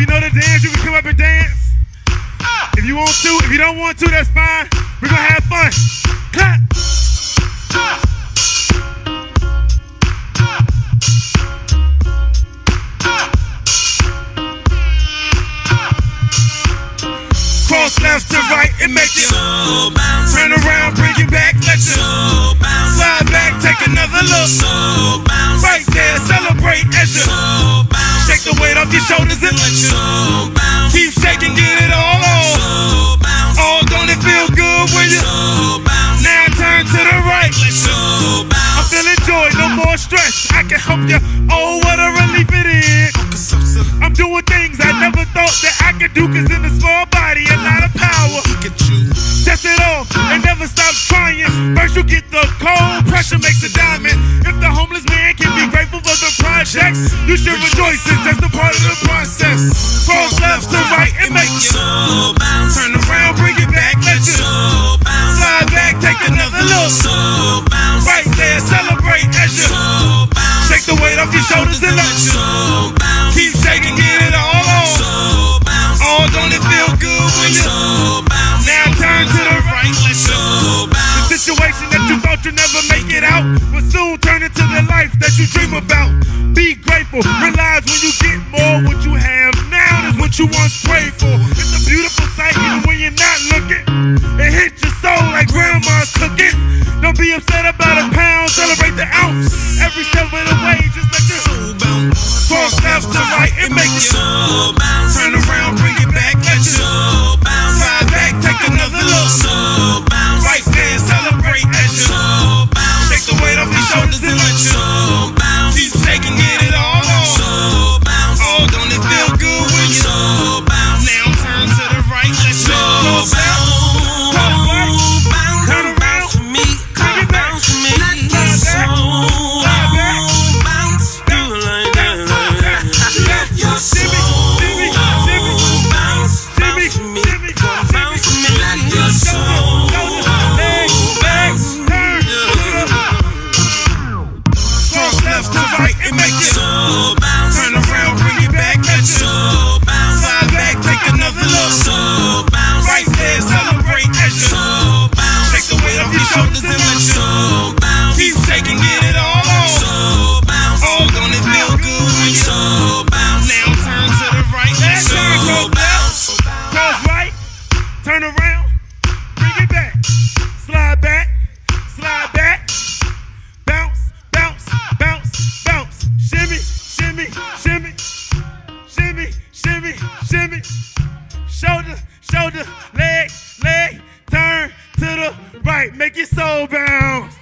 you know the dance, you can come up and dance. Ah. If you want to, if you don't want to, that's fine. We're gonna have fun. Clap. Cross left to right and make it turn around, bring it back, let you off your shoulders and let you So bounce. keep shaking, get it all on. Oh, don't it feel good when you now turn to the right? I'm feeling joy, no more stress. I can help you. Oh, what a relief it is. I'm doing things I never thought that I could do, cause in a small body, a lot of power. Test it off and never stop trying. First, you get the cold, pressure makes a diamond. If the homeless man can be projects, you should rejoice, since that's a part of the process. Thought you'd never make it out will soon turn into the life that you dream about. Be grateful, realize when you get more, what you have now is what you once prayed for. It's a beautiful sight even when you're not looking. It hits your soul like grandma's cooking. Don't be upset about a pound, celebrate the ounce. Every step of the way, just let your cross left to right it. So bounce. Shoulder, leg, leg, turn to the right, make your soul bounce.